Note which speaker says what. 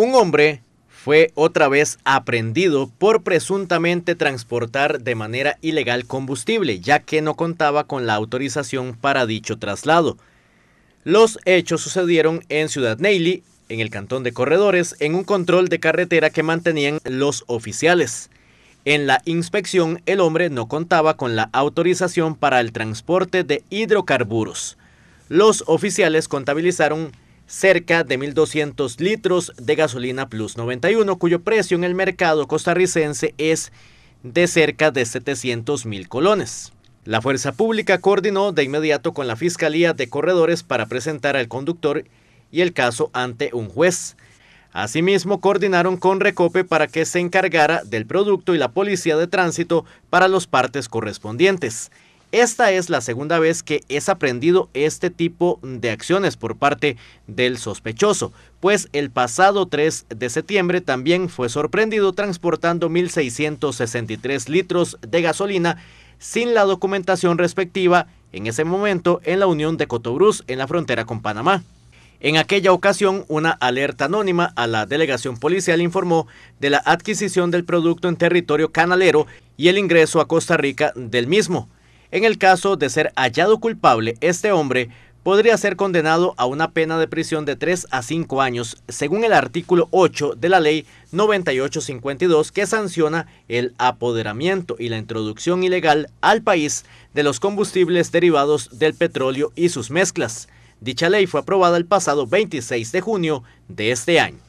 Speaker 1: Un hombre fue otra vez aprendido por presuntamente transportar de manera ilegal combustible, ya que no contaba con la autorización para dicho traslado. Los hechos sucedieron en Ciudad Neily, en el cantón de Corredores, en un control de carretera que mantenían los oficiales. En la inspección, el hombre no contaba con la autorización para el transporte de hidrocarburos. Los oficiales contabilizaron cerca de 1.200 litros de gasolina Plus 91, cuyo precio en el mercado costarricense es de cerca de 700 mil colones. La fuerza pública coordinó de inmediato con la Fiscalía de Corredores para presentar al conductor y el caso ante un juez. Asimismo, coordinaron con Recope para que se encargara del producto y la Policía de Tránsito para los partes correspondientes. Esta es la segunda vez que es aprendido este tipo de acciones por parte del sospechoso, pues el pasado 3 de septiembre también fue sorprendido transportando 1.663 litros de gasolina sin la documentación respectiva en ese momento en la Unión de Cotobruz en la frontera con Panamá. En aquella ocasión, una alerta anónima a la delegación policial informó de la adquisición del producto en territorio canalero y el ingreso a Costa Rica del mismo. En el caso de ser hallado culpable, este hombre podría ser condenado a una pena de prisión de 3 a 5 años, según el artículo 8 de la ley 9852 que sanciona el apoderamiento y la introducción ilegal al país de los combustibles derivados del petróleo y sus mezclas. Dicha ley fue aprobada el pasado 26 de junio de este año.